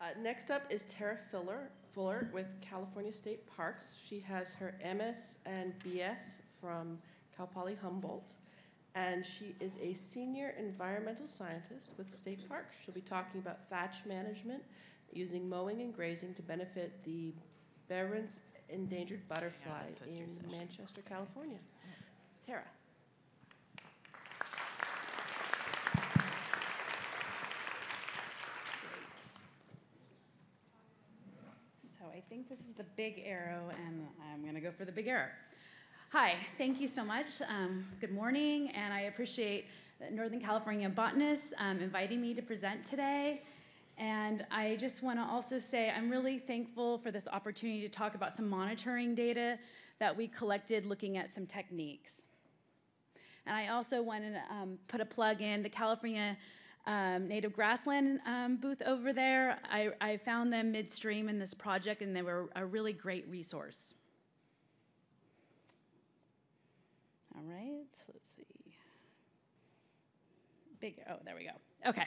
Uh, next up is Terra Fuller, Fuller with California State Parks. She has her MS and BS from Cal Poly Humboldt, and she is a senior environmental scientist with State Parks. She'll be talking about thatch management using mowing and grazing to benefit the Behren's endangered butterfly poster in session. Manchester, California. Terra. So I think this is the big arrow, and I'm going to go for the big arrow. Hi, thank you so much. Um, good morning, and I appreciate Northern California botanists um, inviting me to present today. And I just want to also say I'm really thankful for this opportunity to talk about some monitoring data that we collected looking at some techniques. And I also want to um, put a plug in the California um, Native Grassland um, booth over there. I, I found them midstream in this project, and they were a really great resource. All right, let's see. Big, oh, there we go. Okay.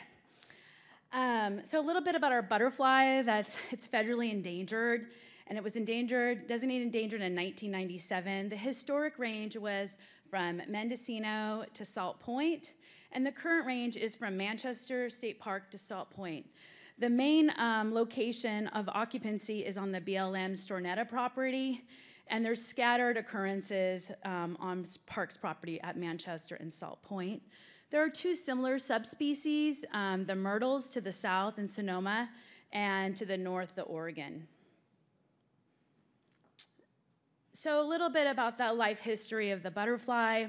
Um, so a little bit about our butterfly. That's it's federally endangered, and it was endangered, designated endangered in 1997. The historic range was from Mendocino to Salt Point, and the current range is from Manchester State Park to Salt Point. The main um, location of occupancy is on the BLM Stornetta property, and there's scattered occurrences um, on Parks property at Manchester and Salt Point. There are two similar subspecies, um, the myrtles to the south in Sonoma, and to the north, the Oregon. So, a little bit about the life history of the butterfly.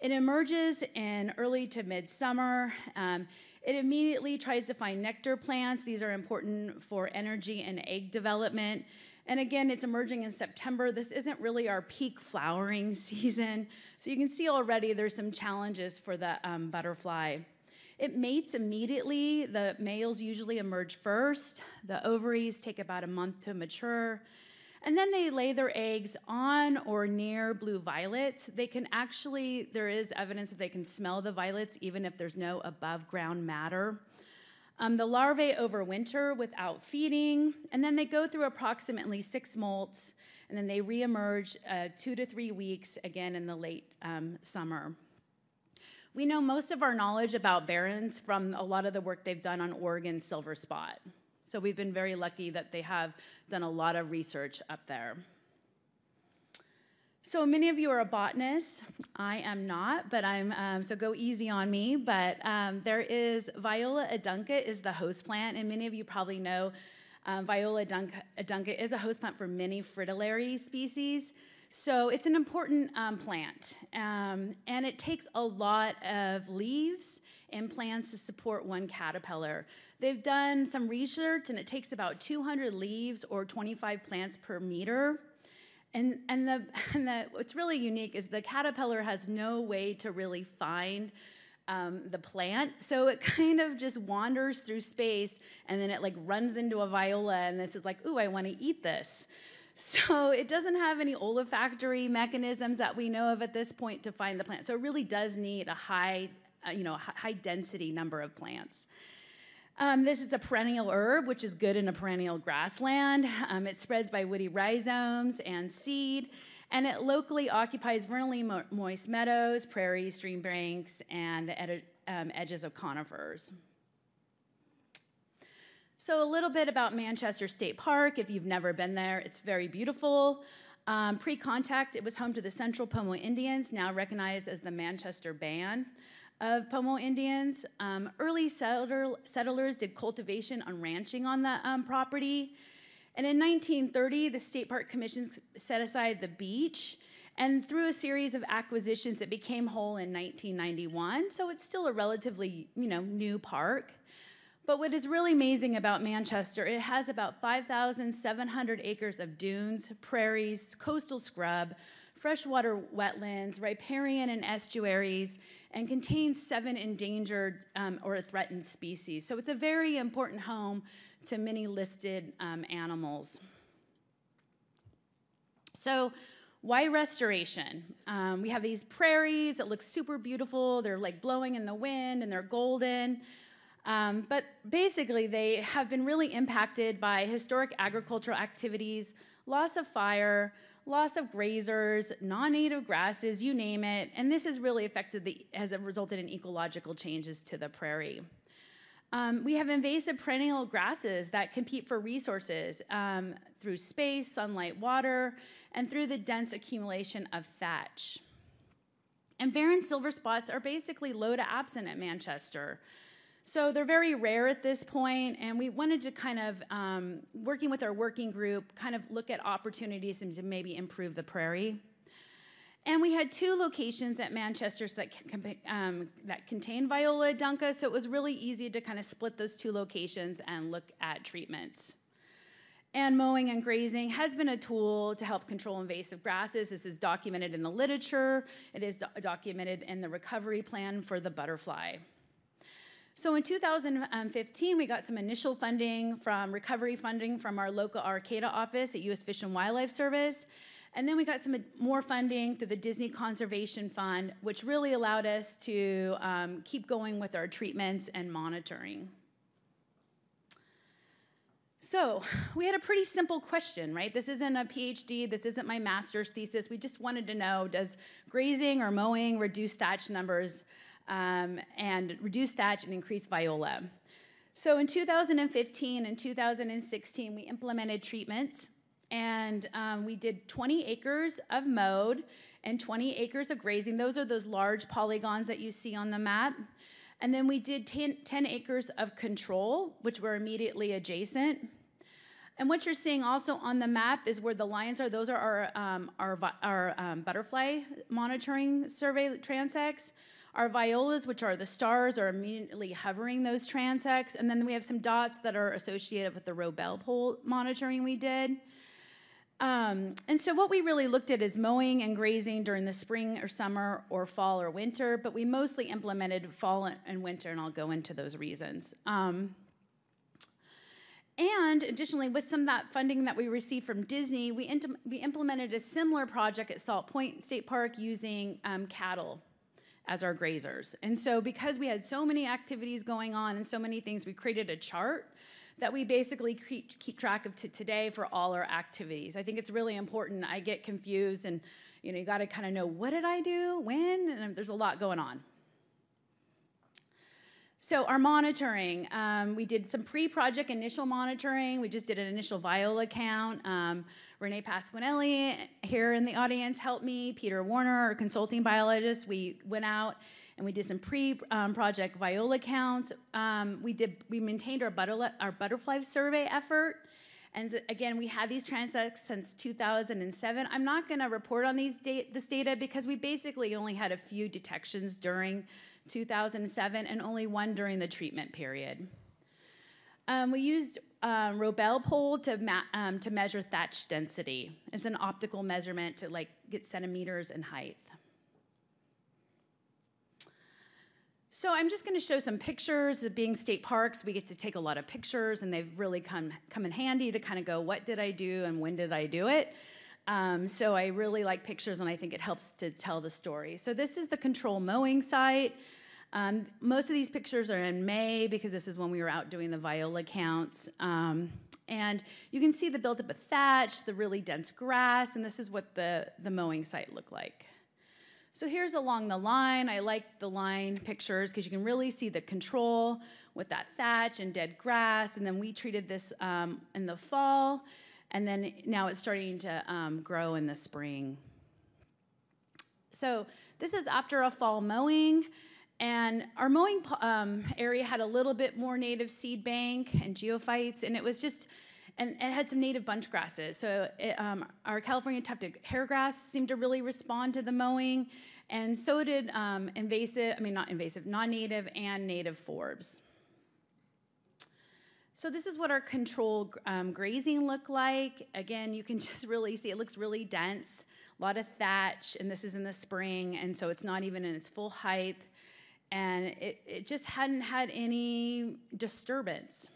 It emerges in early to midsummer. Um, it immediately tries to find nectar plants. These are important for energy and egg development. And again, it's emerging in September. This isn't really our peak flowering season. So you can see already there's some challenges for the um, butterfly. It mates immediately. The males usually emerge first. The ovaries take about a month to mature. And then they lay their eggs on or near blue violets. They can actually, there is evidence that they can smell the violets even if there's no above ground matter. Um, the larvae overwinter without feeding, and then they go through approximately six molts, and then they reemerge uh, two to three weeks again in the late um, summer. We know most of our knowledge about Behrens from a lot of the work they've done on Oregon silver spot. So we've been very lucky that they have done a lot of research up there. So many of you are a botanist. I am not, but I'm um, so go easy on me. But um, there is Viola adunca is the host plant, and many of you probably know um, Viola adunca, adunca is a host plant for many fritillary species. So it's an important um, plant, um, and it takes a lot of leaves and plants to support one caterpillar. They've done some research, and it takes about 200 leaves or 25 plants per meter. And, and, the, and the, what's really unique is the caterpillar has no way to really find um, the plant. So it kind of just wanders through space and then it like runs into a viola and this is like, ooh, I want to eat this. So it doesn't have any olfactory mechanisms that we know of at this point to find the plant. So it really does need a high, uh, you know, high density number of plants. Um, this is a perennial herb, which is good in a perennial grassland. Um, it spreads by woody rhizomes and seed, and it locally occupies vernally mo- moist meadows, prairies, stream banks, and the um, edges of conifers. So, a little bit about Manchester State Park. If you've never been there, it's very beautiful. Um, Pre contact, it was home to the Central Pomo Indians, now recognized as the Manchester Band of Pomo Indians. Um, early settler, settlers did cultivation on ranching on the um, property. And in 1930, the State Park Commission set aside the beach. And through a series of acquisitions, it became whole in 1991. So it's still a relatively, you know, new park. But what is really amazing about Manchester, it has about 5,700 acres of dunes, prairies, coastal scrub, freshwater wetlands, riparian and estuaries, and contains seven endangered um, or threatened species. So it's a very important home to many listed um, animals. So, why restoration? Um, we have these prairies that look super beautiful. They're like blowing in the wind and they're golden. Um, but basically, they have been really impacted by historic agricultural activities, loss of fire, loss of grazers, non-native grasses, you name it, and this has really affected the, has resulted in ecological changes to the prairie. Um, we have invasive perennial grasses that compete for resources um, through space, sunlight, water, and through the dense accumulation of thatch. And Behren silver spots are basically low to absent at Manchester. So they're very rare at this point, and we wanted to kind of, um, working with our working group, kind of look at opportunities and to maybe improve the prairie. And we had two locations at Manchester's that, um, that contain Viola adunca, so it was really easy to kind of split those two locations and look at treatments. And mowing and grazing has been a tool to help control invasive grasses. This is documented in the literature. It is do documented in the recovery plan for the butterfly. So in 2015, we got some initial funding from recovery funding from our local Arcata office at U.S. Fish and Wildlife Service. And then we got some more funding through the Disney Conservation Fund, which really allowed us to um, keep going with our treatments and monitoring. So, we had a pretty simple question, right? This isn't a PhD, this isn't my master's thesis. We just wanted to know does grazing or mowing reduce thatch numbers um, and reduce thatch and increase viola. So in 2015 and 2016, we implemented treatments and um, we did 20 acres of mowed and 20 acres of grazing. Those are those large polygons that you see on the map. And then we did 10, 10 acres of control, which were immediately adjacent. And what you're seeing also on the map is where the lines are. Those are our, um, our, our um, butterfly monitoring survey transects. Our violas, which are the stars, are immediately hovering those transects. And then we have some dots that are associated with the Robel pole monitoring we did. Um, and so what we really looked at is mowing and grazing during the spring or summer or fall or winter, but we mostly implemented fall and winter, and I'll go into those reasons. Um, and additionally, with some of that funding that we received from Disney, we, we implemented a similar project at Salt Point State Park using um, cattle as our grazers. And so because we had so many activities going on and so many things, we created a chart that we basically keep, keep track of to today for all our activities. I think it's really important. I get confused and you know, you got to kind of know what did I do, when, and there's a lot going on. So our monitoring, um, we did some pre-project initial monitoring. We just did an initial Viola count. Um, Renee Pasquinelli here in the audience helped me. Peter Warner, our consulting biologist, we went out and we did some pre-project viola counts. Um, we did we maintained our, butterfly, our butterfly survey effort. And again, we had these transects since 2007. I'm not going to report on these da this data because we basically only had a few detections during 2007 and only one during the treatment period. Um, we used um, Robel pole to, um, to measure thatch density. It's an optical measurement to like get centimeters in height. So I'm just going to show some pictures of being state parks. We get to take a lot of pictures, and they've really come come in handy to kind of go, what did I do and when did I do it? Um, so I really like pictures, and I think it helps to tell the story. So this is the control mowing site. Um, most of these pictures are in May because this is when we were out doing the viola counts. Um, and you can see the buildup of thatch, the really dense grass, and this is what the, the mowing site looked like. So here's along the line. I like the line pictures because you can really see the control with that thatch and dead grass. And then we treated this um, in the fall, and then now it's starting to um, grow in the spring. So this is after a fall mowing. And our mowing um, area had a little bit more native seed bank and geophytes, and it was just, and, it had some native bunch grasses. So it, um, our California tufted hairgrass seemed to really respond to the mowing, and so did um, invasive, I mean, not invasive, non native and native forbs. So this is what our control um, grazing look like. Again, you can just really see it looks really dense, a lot of thatch, and this is in the spring, and so it's not even in its full height and it, it just hadn't had any disturbance.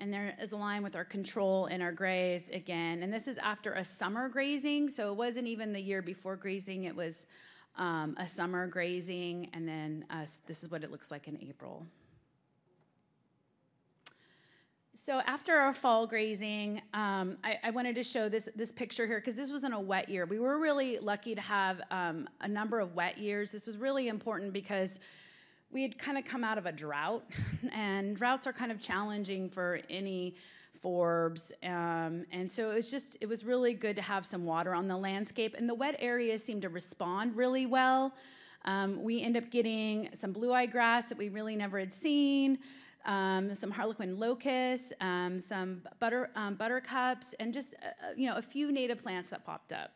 And there is a line with our control and our graze again. And this is after a summer grazing, so it wasn't even the year before grazing, it was um, a summer grazing, and then uh, this is what it looks like in April. So after our fall grazing, um, I, I wanted to show this this picture here because this wasn't a wet year. We were really lucky to have um, a number of wet years. This was really important because we had kind of come out of a drought, and droughts are kind of challenging for any forbs. Um, and so it was just it was really good to have some water on the landscape, and the wet areas seemed to respond really well. Um, we end up getting some blue-eye grass that we really never had seen um, some harlequin lotus, um, some butter, um, buttercups, and just uh, uh, you know a few native plants that popped up.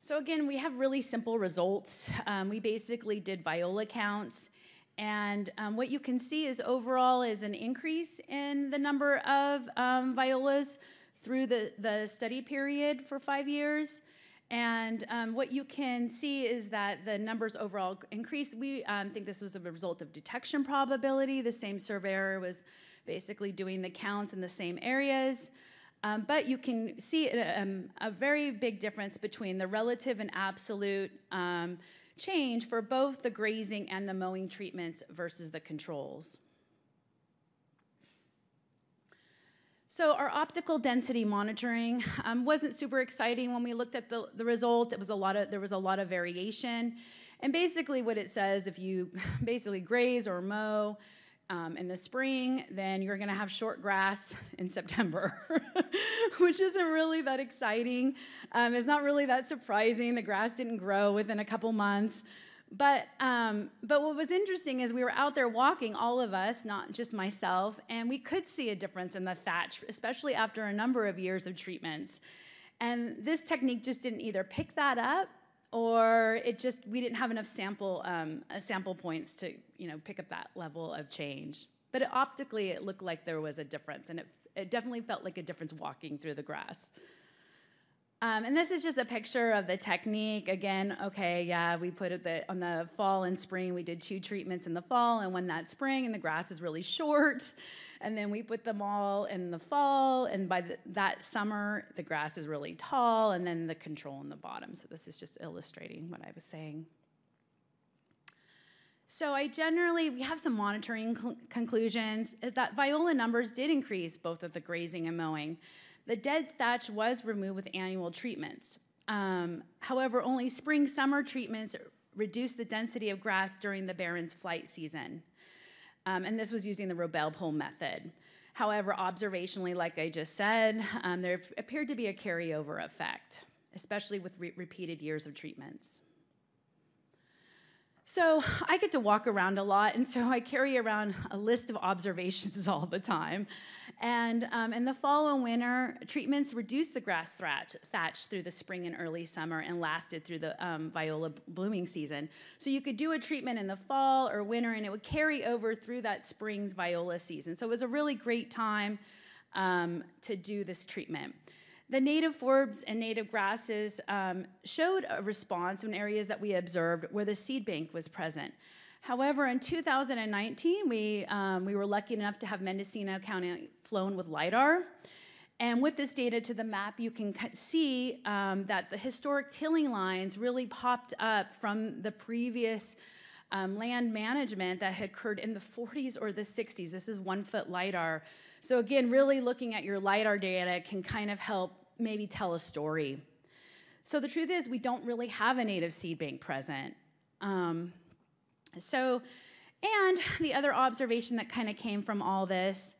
So again, we have really simple results. Um, we basically did viola counts, and um, what you can see is overall is an increase in the number of violas through the, the study period for five years. And um, what you can see is that the numbers overall increased. We um, think this was a result of detection probability. The same surveyor was basically doing the counts in the same areas. Um, but you can see um, a very big difference between the relative and absolute um, change for both the grazing and the mowing treatments versus the controls. So our optical density monitoring um, wasn't super exciting when we looked at the, the result. It was a lot of there was a lot of variation, and basically what it says if you basically graze or mow um, in the spring, then you're going to have short grass in September, which isn't really that exciting. Um, it's not really that surprising. The grass didn't grow within a couple months. But, um, but what was interesting is we were out there walking, all of us, not just myself, and we could see a difference in the thatch, especially after a number of years of treatments. And this technique just didn't either pick that up or it just we didn't have enough sample um, uh, sample points to you know pick up that level of change. But it, optically, it looked like there was a difference, and it, it definitely felt like a difference walking through the grass. Um, and this is just a picture of the technique. Again, okay, yeah, we put it the, on the fall and spring. We did two treatments in the fall and one that spring, and the grass is really short. And then we put them all in the fall, and by the, that summer, the grass is really tall, and then the control in the bottom. So this is just illustrating what I was saying. So I generally, we have some monitoring cl- conclusions, is that viola numbers did increase both of the grazing and mowing. The dead thatch was removed with annual treatments. Um, however, only spring summer treatments reduced the density of grass during the Behren's flight season. Um, and this was using the Robel pole method. However, observationally, like I just said, um, there appeared to be a carryover effect, especially with re- repeated years of treatments. So I get to walk around a lot, and so I carry around a list of observations all the time. And um, in the fall and winter, treatments reduced the grass thatch, thatch through the spring and early summer and lasted through the um, viola blooming season. So you could do a treatment in the fall or winter, and it would carry over through that spring's viola season. So it was a really great time um, to do this treatment. The native forbs and native grasses um, showed a response in areas that we observed where the seed bank was present. However, in 2019, we, um, we were lucky enough to have Mendocino County flown with LIDAR. And with this data to the map, you can see um, that the historic tilling lines really popped up from the previous um, land management that had occurred in the 40s or the 60s. This is one foot LIDAR. So, again, really looking at your LIDAR data can kind of help maybe tell a story. So the truth is, we don't really have a native seed bank present. Um, so, and the other observation that kind of came from all this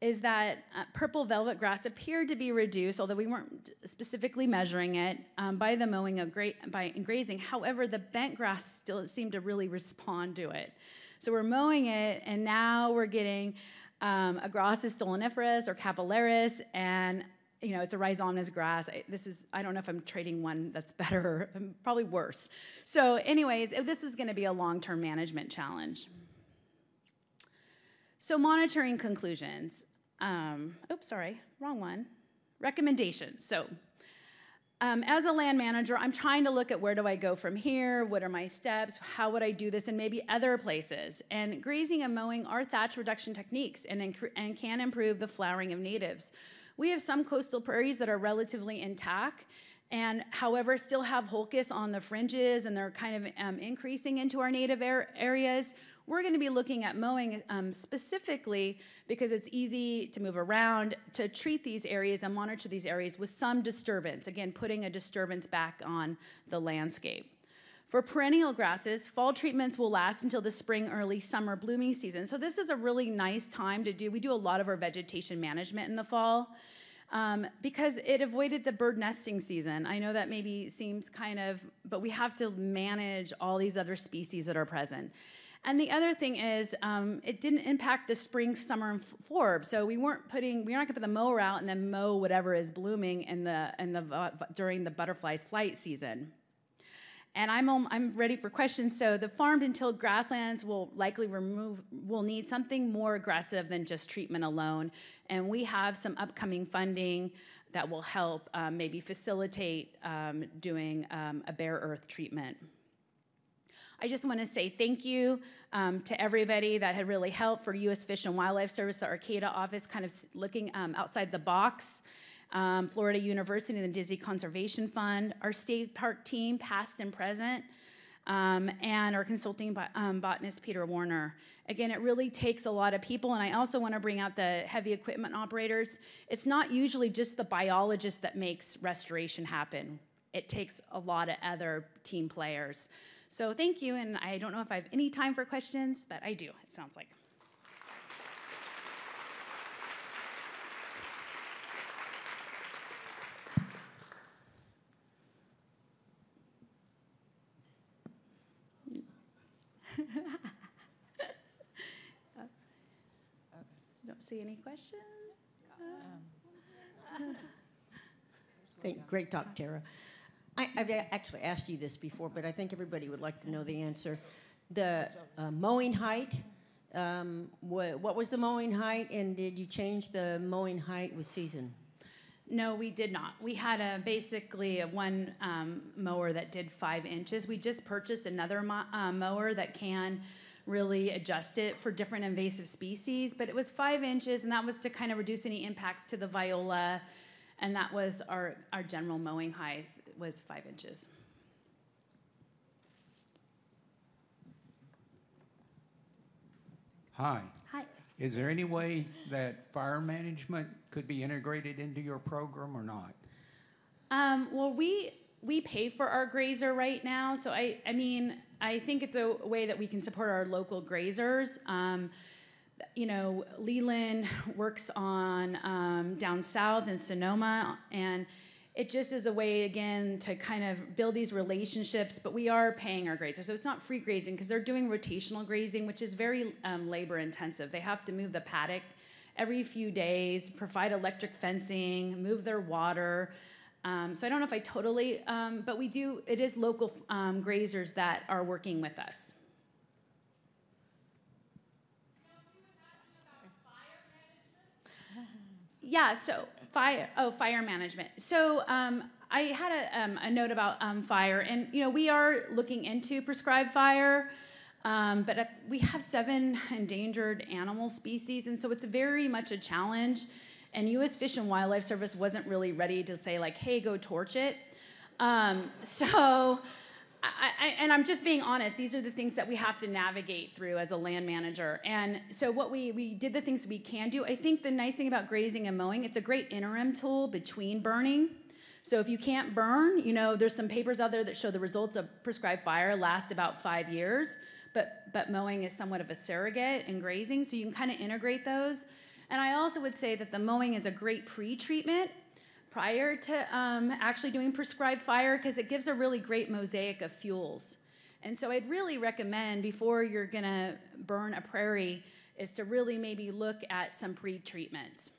is that uh, purple velvet grass appeared to be reduced, although we weren't specifically measuring it, um, by the mowing of gra- by grazing. However, the bent grass still seemed to really respond to it. So we're mowing it, and now we're getting um, Agrostis stoloniferus or capillaris, and you know, it's a rhizomatous grass. I, this is, I don't know if I'm trading one that's better, probably worse. So, anyways, this is going to be a long term management challenge. So, monitoring conclusions. Um, oops, sorry, wrong one. Recommendations. So, um, as a land manager, I'm trying to look at where do I go from here? What are my steps? How would I do this in maybe other places? And grazing and mowing are thatch reduction techniques and, and can improve the flowering of natives. We have some coastal prairies that are relatively intact, and however still have holcus on the fringes and they're kind of um, increasing into our native areas. We're going to be looking at mowing um, specifically because it's easy to move around to treat these areas and monitor these areas with some disturbance. Again putting a disturbance back on the landscape for perennial grasses, fall treatments will last until the spring, early summer blooming season. So this is a really nice time to do. We do a lot of our vegetation management in the fall um, because it avoided the bird nesting season. I know that maybe seems kind of, but we have to manage all these other species that are present. And the other thing is, um, it didn't impact the spring, summer, and forb. So we weren't putting, we're not gonna put the mower out and then mow whatever is blooming in the in the during the butterflies flight season. And I'm, I'm ready for questions. So the farmed and tilled grasslands will likely remove, will need something more aggressive than just treatment alone. And we have some upcoming funding that will help um, maybe facilitate um, doing um, a bare earth treatment. I just want to say thank you um, to everybody that had really helped for U.S. Fish and Wildlife Service, the Arcata office, kind of looking um, outside the box um, Florida University and the Disney Conservation Fund, our state park team, past and present, um, and our consulting bot- um, botanist, Peter Warner. Again, it really takes a lot of people, and I also want to bring out the heavy equipment operators. It's not usually just the biologist that makes restoration happen. It takes a lot of other team players. So thank you, and I don't know if I have any time for questions, but I do, it sounds like. See any questions? Thank, great talk, Terra. I, I've actually asked you this before, but I think everybody would like to know the answer. The uh, mowing height, um, what, what was the mowing height, and did you change the mowing height with season? No, we did not. We had a basically a one um, mower that did five inches. We just purchased another mo- uh, mower that can really adjust it for different invasive species, but it was five inches, and that was to kind of reduce any impacts to the viola, and that was our our general mowing height was five inches. Hi. Hi. Is there any way that fire management could be integrated into your program or not? Um, well, we we pay for our grazer right now, so I I mean I think it's a way that we can support our local grazers. Um, you know, Leland works on um, down south in Sonoma, and it just is a way again to kind of build these relationships. But we are paying our grazers, so it's not free grazing because they're doing rotational grazing, which is very um, labor intensive. They have to move the paddock every few days, provide electric fencing, move their water. Um, so I don't know if I totally, um, but we do. It is local um, grazers that are working with us. Yeah. So fire. Oh, fire management. So um, I had a, um, a note about um, fire, and you know we are looking into prescribed fire. Um, but at, we have seven endangered animal species, and so it's very much a challenge. And U.S. Fish and Wildlife Service wasn't really ready to say like, "Hey, go torch it." Um, so, I, I, and I'm just being honest. These are the things that we have to navigate through as a land manager. And so, what we we did the things we can do. I think the nice thing about grazing and mowing, it's a great interim tool between burning. So if you can't burn, you know, there's some papers out there that show the results of prescribed fire last about five years but, but mowing is somewhat of a surrogate in grazing, so you can kind of integrate those. And I also would say that the mowing is a great pre treatment prior to um, actually doing prescribed fire because it gives a really great mosaic of fuels. And so I'd really recommend before you're gonna burn a prairie is to really maybe look at some pre treatments.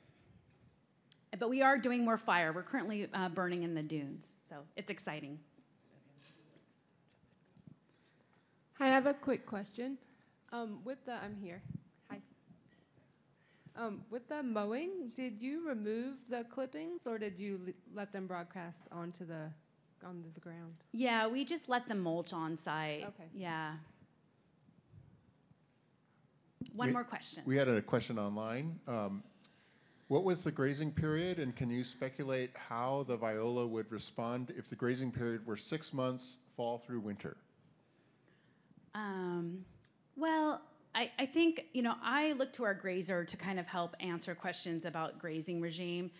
But we are doing more fire. We're currently uh, burning in the dunes, so it's exciting. Hi, I have a quick question. Um, with the, I'm here. Hi. Um, with the mowing, did you remove the clippings or did you let them broadcast onto the onto the ground? Yeah, we just let them mulch on site. Okay. Yeah. One We- more question. We had a question online. Um, What was the grazing period, and can you speculate how the viola would respond if the grazing period were six months, fall through winter? Um, well, I, I think, you know, I look to our grazer to kind of help answer questions about grazing regime.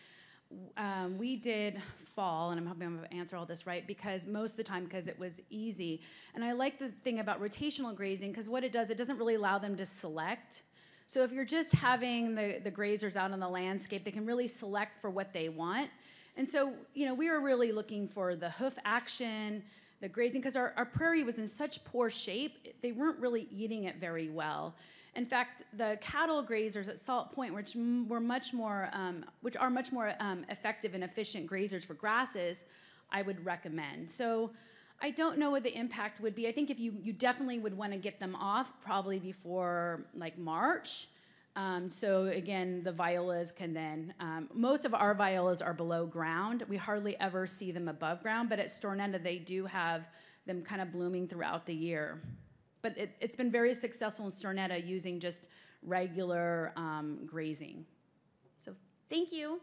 Um, we did fall, and I'm hoping I'm going to answer all this right, because most of the time, because it was easy. And I like the thing about rotational grazing, because what it does, it doesn't really allow them to select. So if you're just having the, the grazers out on the landscape, they can really select for what they want. And so, you know, we were really looking for the hoof action, the grazing, because our, our prairie was in such poor shape, they weren't really eating it very well. In fact, the cattle grazers at Salt Point, which were much more, um, which are much more um, effective and efficient grazers for grasses, I would recommend. So I don't know what the impact would be. I think if you, you definitely would want to get them off probably before like March. Um, so again, the violas can then, um, most of our violas are below ground. We hardly ever see them above ground, but at Stornetta, they do have them kind of blooming throughout the year. But it, it's been very successful in Stornetta using just regular um, grazing. So thank you.